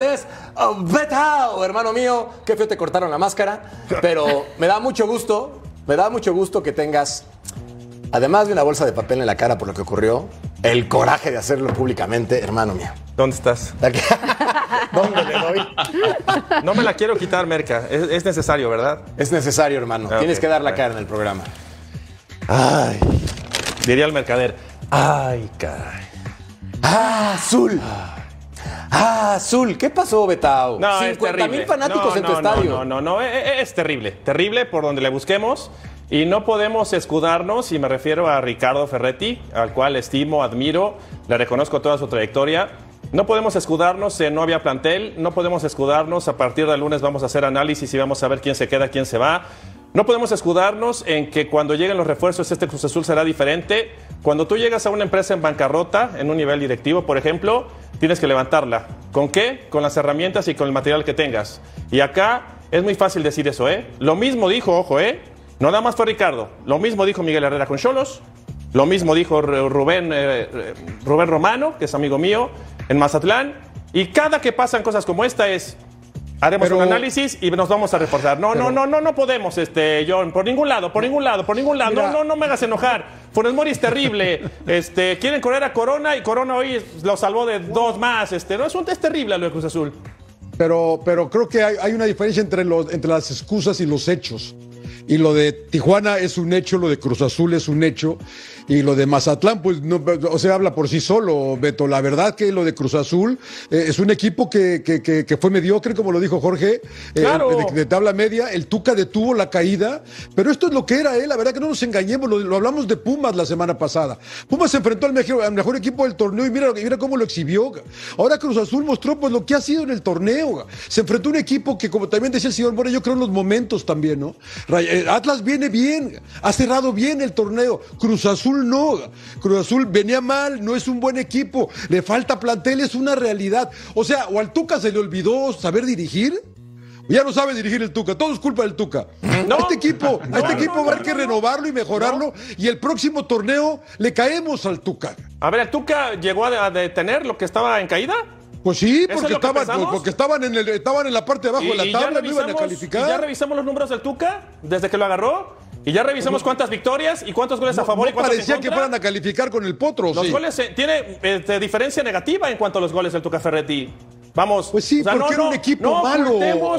Es oh, Betao, hermano mío, qué feo te cortaron la máscara, pero me da mucho gusto, me da mucho gusto que tengas, además de una bolsa de papel en la cara por lo que ocurrió, el coraje de hacerlo públicamente, hermano mío. ¿Dónde estás? Aquí. ¿Dónde le doy? No me la quiero quitar, Merca. Es, es necesario, ¿verdad? Es necesario, hermano. Ah, Tienes que dar la cara en el programa. Ay. Diría el mercader. Ay, caray. ¡Ah, azul! ¡Ah, azul! ¿Qué pasó, Betao? No, es 50 terrible. mil fanáticos No, en tu no, estadio. No, no, no, es, es terrible. Terrible por donde le busquemos. Y no podemos escudarnos, y me refiero a Ricardo Ferretti, al cual estimo, admiro, le reconozco toda su trayectoria. No podemos escudarnos en no había plantel, no podemos escudarnos, a partir del lunes vamos a hacer análisis y vamos a ver quién se queda, quién se va. No podemos escudarnos en que cuando lleguen los refuerzos este Cruz será diferente. Cuando tú llegas a una empresa en bancarrota, en un nivel directivo, por ejemplo, tienes que levantarla. ¿Con qué? Con las herramientas y con el material que tengas. Y acá es muy fácil decir eso, ¿eh? Lo mismo dijo, ojo, ¿eh? No nada más fue Ricardo. Lo mismo dijo Miguel Herrera con Cholos. Lo mismo dijo Ru- Rubén, eh, Rubén Romano, que es amigo mío, en Mazatlán. Y cada que pasan cosas como esta es, haremos Pero- un análisis y nos vamos a reforzar. No, no, no, no, no podemos, este, John, por ningún lado, por ningún lado, por ningún lado. Mira. No, no, no me hagas enojar. Funes Mori es terrible. Este, quieren correr a Corona y Corona hoy lo salvó de dos más. Este, no, es, un, es terrible lo de Cruz Azul. Pero, pero creo que hay, hay una diferencia entre, los, entre las excusas y los hechos. Y lo de Tijuana es un hecho, lo de Cruz Azul es un hecho. Y lo de Mazatlán, pues, no, o sea, habla por sí solo, Beto. La verdad que lo de Cruz Azul eh, es un equipo que, que- que- que fue mediocre, como lo dijo Jorge, eh, Claro. de, de tabla media. El Tuca detuvo la caída, pero esto es lo que era, ¿eh? La verdad que no nos engañemos, lo, lo hablamos de Pumas la semana pasada. Pumas se enfrentó al mejor, al mejor equipo del torneo y mira, mira cómo lo exhibió. Ahora Cruz Azul mostró pues lo que ha sido en el torneo. Se enfrentó a un equipo que, como también decía el señor Mora, yo creo en los momentos también, ¿no? Ray- eh, Atlas viene bien, ha cerrado bien el torneo. Cruz Azul no. Cruz Azul venía mal, no es un buen equipo, le falta plantel, es una realidad. O sea, o al Tuca se le olvidó saber dirigir. Ya no sabe dirigir el Tuca, todo es culpa del Tuca. No. a este equipo, a este No, equipo no, va a haber que no, no. renovarlo y mejorarlo. Y el próximo torneo le caemos al Tuca. A ver, ¿el Tuca llegó a detener lo que estaba en caída? Pues sí, ¿Eso es porque que estaban, porque estaban en el, estaban en la parte de abajo de la tabla, no iban a calificar. y ya revisamos los números del Tuca desde que lo agarró. Y ya revisamos cuántas victorias y cuántos goles a favor no y cuántos en parecía que contra. fueran a calificar con el potro, Los sí. goles eh, tiene eh, diferencia negativa en cuanto a los goles del Tuca Ferretti. Vamos. Pues sí, porque era un equipo malo,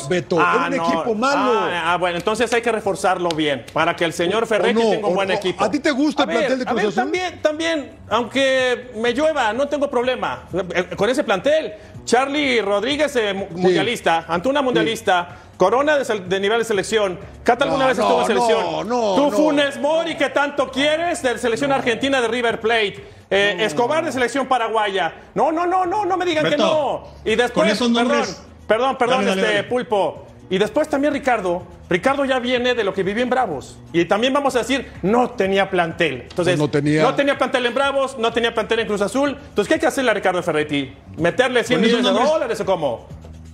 Beto, era un equipo malo. Ah, ah, bueno, entonces hay que reforzarlo bien para que el señor Ferretti no, tenga un o buen no. equipo. ¿A ti te gusta el A ver, plantel de a Cruz ver, Azul? También, también, aunque me llueva, no tengo problema Eh, con ese plantel. Charlie Rodríguez, eh, mu- mundialista, Antuna mundialista. Corona de, nivel de selección. Cata alguna No, vez estuvo no, en selección. no, no, Tú no. Funes Mori, que tanto quieres, de selección argentina de River Plate. Eh, Escobar de selección paraguaya. No, no, no, no, no me digan que no. Y después, con esos nombres- perdón, perdón, perdón, Dale, dale, este dale. pulpo. Y después también Ricardo. Ricardo ya viene de lo que vivió en Bravos. Y también vamos a decir, no tenía plantel. Entonces, no tenía. no tenía plantel en Bravos, no tenía plantel en Cruz Azul. Entonces, ¿qué hay que hacerle a Ricardo Ferretti? ¿Meterle 100 Con esos millones de dólares o cómo?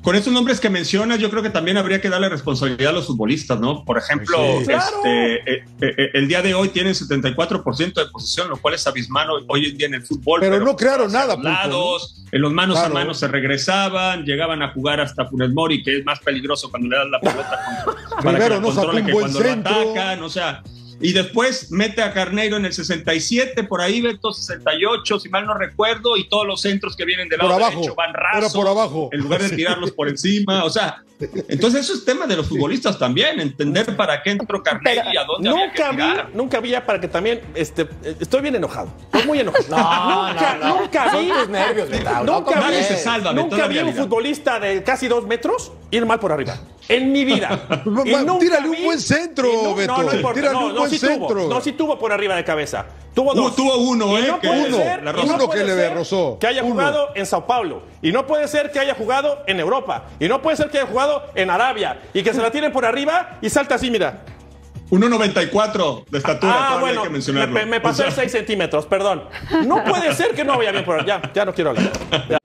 Con estos nombres que mencionas, yo creo que también habría que darle responsabilidad a los futbolistas, ¿no? Por ejemplo, Sí. este, Claro. eh, eh, eh, el día de hoy tienen 74% de posesión, lo cual es abismal hoy- hoy en día en el fútbol. Pero no crearon nada, en los manos Claro. a manos se regresaban, llegaban a jugar hasta Funes Mori, que es más peligroso cuando le das la pelota con- para que no sacó un buen lo atacan, o sea... Y después mete a Carneiro en el 67, por ahí Beto 68, si mal no recuerdo, y todos los centros que vienen del Por lado abajo, derecho van rasos. por abajo. En lugar de tirarlos por encima, o sea, entonces eso es tema de los futbolistas también, entender para qué entró Carneiro y a dónde había que nunca vi, nunca vi ya para que también, este, eh, estoy bien enojado, estoy muy enojado. No, nunca, no, no. nunca vi, tus nervios, Betao, no nunca vi, se salva, nunca vi un futbolista de casi dos metros ir mal por arriba. En mi vida. Y nunca tírale un buen centro, y no, Beto. No, no importa. Tírale no, un no, buen sí centro. Tuvo, no, sí tuvo por arriba de cabeza. Tuvo dos. tuvo uno, Y ¿eh? no que puede uno, ser, la Uno que le rozó, que haya uno. jugado en Sao Paulo. Y no puede ser que haya jugado en Europa. Y no puede ser que haya jugado en Arabia. Y que se la tiren por arriba y salta así, mira. 1.94 de estatura, Ah, bueno, hay que mencionarlo. me, me pasé O sea, 6 centímetros, perdón. No puede ser que no vaya bien por allá. Ya, ya no quiero hablar. Ya.